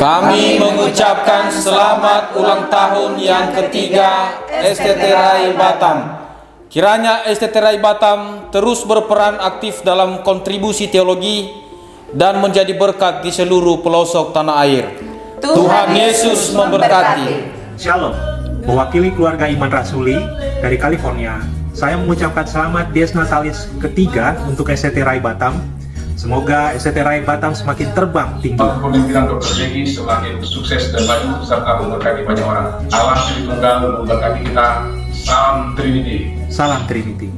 Kami mengucapkan selamat ulang tahun yang ketiga STT Rai Batam. Kiranya STT Rai Batam terus berperan aktif dalam kontribusi teologi dan menjadi berkat di seluruh pelosok tanah air. Tuhan Yesus memberkati. Shalom, mewakili keluarga Iman Rasuli dari California, saya mengucapkan selamat Dies Natalis ketiga untuk STT Rai Batam Semoga SCT Rai Batam semakin terbang tinggi. Pemimpinan Dr. Jegi semakin sukses dan maju serta memberkati banyak orang. Allah Tritunggal memberkati kita. Salam Trinity. Salam Trinity.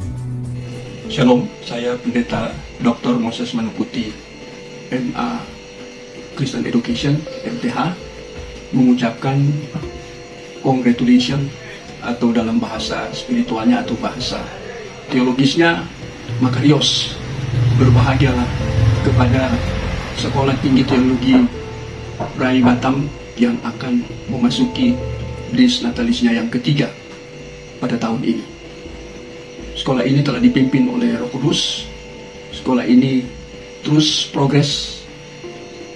Shalom, saya Pendeta Dr. Moses Manuputi, MA Christian Education, MTH, mengucapkan congratulations atau dalam bahasa spiritualnya atau bahasa teologisnya Makarios berbahagialah kepada Sekolah Tinggi Teologi Rai Batam yang akan memasuki list natalisnya yang ketiga pada tahun ini. Sekolah ini telah dipimpin oleh Roh Kudus. Sekolah ini terus progres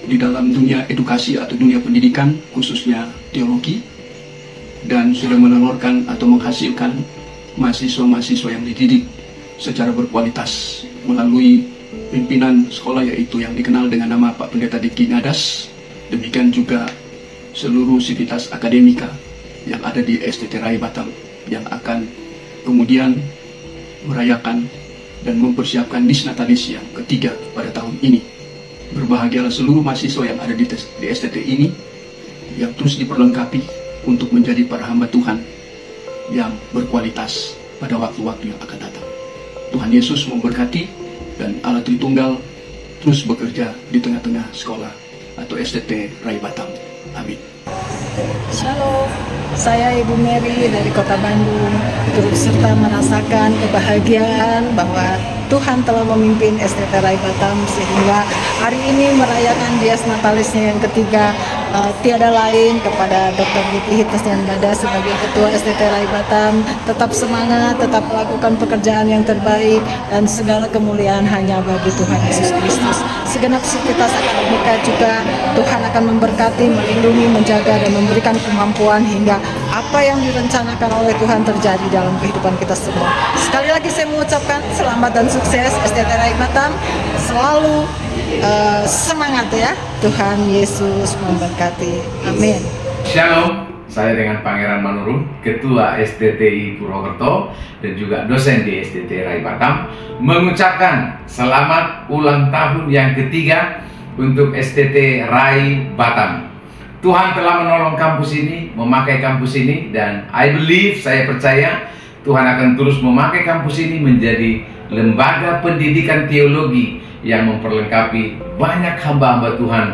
di dalam dunia edukasi atau dunia pendidikan, khususnya teologi, dan sudah menelurkan atau menghasilkan mahasiswa-mahasiswa yang dididik secara berkualitas melalui pimpinan sekolah yaitu yang dikenal dengan nama Pak Pendeta Diki Nadas demikian juga seluruh sivitas akademika yang ada di STT Rai Batam yang akan kemudian merayakan dan mempersiapkan disnatalis yang ketiga pada tahun ini. Berbahagialah seluruh mahasiswa yang ada di, di STT ini yang terus diperlengkapi untuk menjadi para hamba Tuhan yang berkualitas pada waktu-waktu yang akan datang. Tuhan Yesus memberkati dan Allah Tritunggal terus bekerja di tengah-tengah sekolah atau STT Rai Batam. Amin. Shalom, saya Ibu Mary dari Kota Bandung turut serta merasakan kebahagiaan bahwa Tuhan telah memimpin STT Rai Batam sehingga hari ini merayakan Dias Natalisnya yang ketiga uh, tiada lain kepada Dr. Diki Hitasyan Bada sebagai Ketua STT Rai Batam tetap semangat, tetap melakukan pekerjaan yang terbaik dan segala kemuliaan hanya bagi Tuhan Yesus Kristus. Segenap sivitas akademika juga Tuhan akan memberkati, melindungi, menjaga dan memberikan kemampuan hingga apa yang direncanakan oleh Tuhan terjadi dalam kehidupan kita semua. Sekali lagi saya mengucapkan selamat dan sukses. STT Rai Batam selalu uh, semangat ya. Tuhan Yesus memberkati. Amin. Shalom saya dengan Pangeran Manurung, Ketua STTI Purwokerto dan juga dosen di STT Rai Batam mengucapkan selamat ulang tahun yang ketiga untuk STT Rai Batam. Tuhan telah menolong kampus ini, memakai kampus ini dan I believe, saya percaya Tuhan akan terus memakai kampus ini menjadi lembaga pendidikan teologi yang memperlengkapi banyak hamba-hamba Tuhan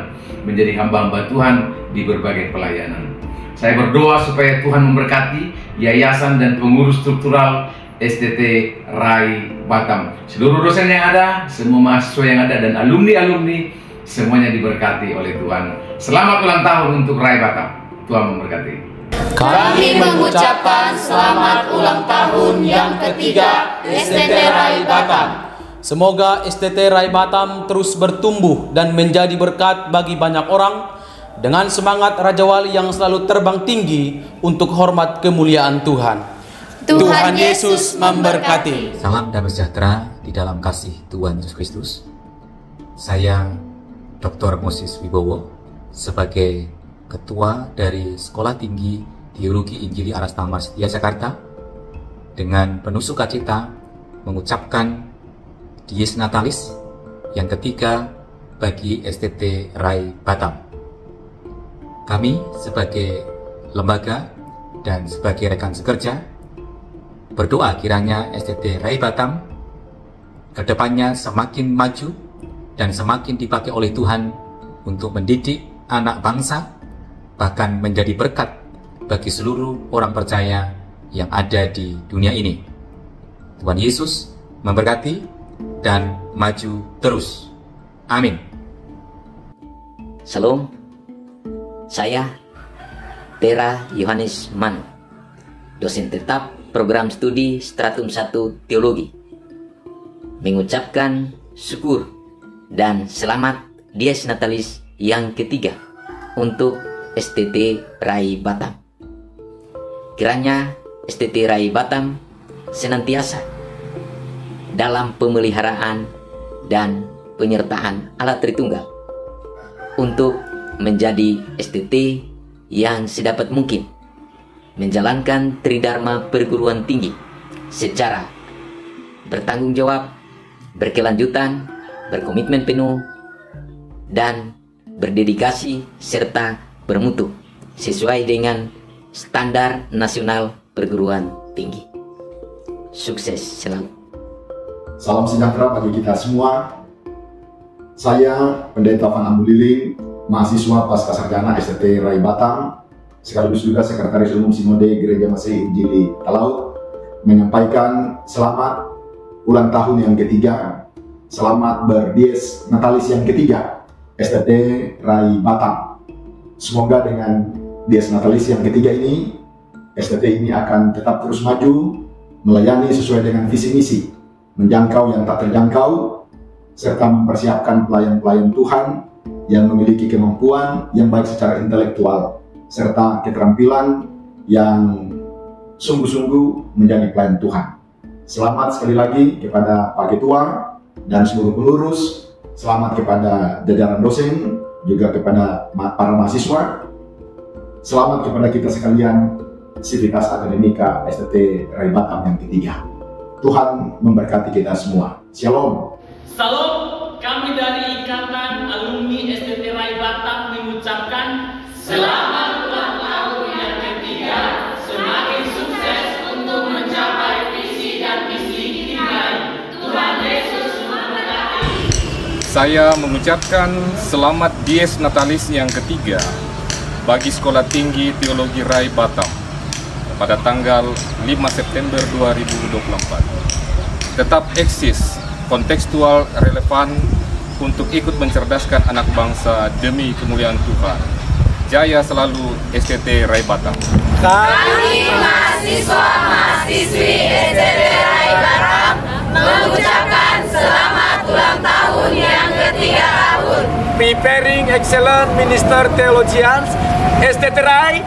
menjadi hamba-hamba Tuhan di berbagai pelayanan. Saya berdoa supaya Tuhan memberkati yayasan dan pengurus struktural STT Rai Batam. Seluruh dosen yang ada, semua mahasiswa yang ada dan alumni-alumni semuanya diberkati oleh Tuhan. Selamat ulang tahun untuk Rai Batam. Tuhan memberkati. Kami mengucapkan selamat ulang tahun yang ketiga STT Rai Batam. Semoga STT Rai Batam terus bertumbuh dan menjadi berkat bagi banyak orang dengan semangat Raja Wali yang selalu terbang tinggi untuk hormat kemuliaan Tuhan. Tuhan Yesus memberkati. Salam damai sejahtera di dalam kasih Tuhan Yesus Kristus. Saya Dr. Moses Wibowo sebagai Ketua dari Sekolah Tinggi Teologi Injili Aras Tamar Setia Jakarta dengan penuh sukacita mengucapkan Dies Natalis yang ketiga bagi STT Rai Batam. Kami sebagai lembaga dan sebagai rekan sekerja berdoa kiranya STT Rai Batam ke depannya semakin maju dan semakin dipakai oleh Tuhan untuk mendidik anak bangsa bahkan menjadi berkat bagi seluruh orang percaya yang ada di dunia ini. Tuhan Yesus memberkati dan maju terus. Amin. Salam. Saya Tera Yohanes Man, dosen tetap program studi Stratum 1 Teologi. Mengucapkan syukur dan selamat Dies Natalis yang ketiga untuk STT Rai Batam. Kiranya STT Rai Batam senantiasa dalam pemeliharaan dan penyertaan alat Tritunggal untuk menjadi STT yang sedapat mungkin menjalankan Tridharma perguruan tinggi secara bertanggung jawab, berkelanjutan, berkomitmen penuh, dan berdedikasi serta bermutu sesuai dengan standar nasional perguruan tinggi. Sukses selalu. Salam sejahtera bagi kita semua. Saya Pendeta Van Ambuliling, mahasiswa pasca sarjana STT Rai Batam, sekaligus juga Sekretaris Umum Sinode Gereja Masih Injili Talaut, menyampaikan selamat ulang tahun yang ketiga, selamat berdies Natalis yang ketiga, STT Rai Batam. Semoga dengan dies Natalis yang ketiga ini, STT ini akan tetap terus maju, melayani sesuai dengan visi misi, menjangkau yang tak terjangkau, serta mempersiapkan pelayan-pelayan Tuhan yang memiliki kemampuan yang baik secara intelektual serta keterampilan yang sungguh-sungguh menjadi pelayan Tuhan. Selamat sekali lagi kepada Pak Ketua dan seluruh pengurus, selamat kepada jajaran dosen, juga kepada para mahasiswa, selamat kepada kita sekalian Sivitas Akademika STT Rai Batam yang ketiga. Tuhan memberkati kita semua. Shalom. Salam, kami dari Ikatan Alumni STT Rai Batam mengucapkan selamat ulang tahun yang ketiga, semakin sukses untuk mencapai visi dan misi kita. Tuhan Yesus memberkati. Saya mengucapkan selamat Dies Natalis yang ketiga bagi Sekolah Tinggi Teologi Rai Batam pada tanggal 5 September 2024. Tetap eksis kontekstual relevan untuk ikut mencerdaskan anak bangsa demi kemuliaan Tuhan. Jaya selalu STT Rai Batam. Kami mahasiswa mahasiswi STT Rai Batam mengucapkan selamat ulang tahun yang ketiga tahun. Preparing excellent minister theologians STT Rai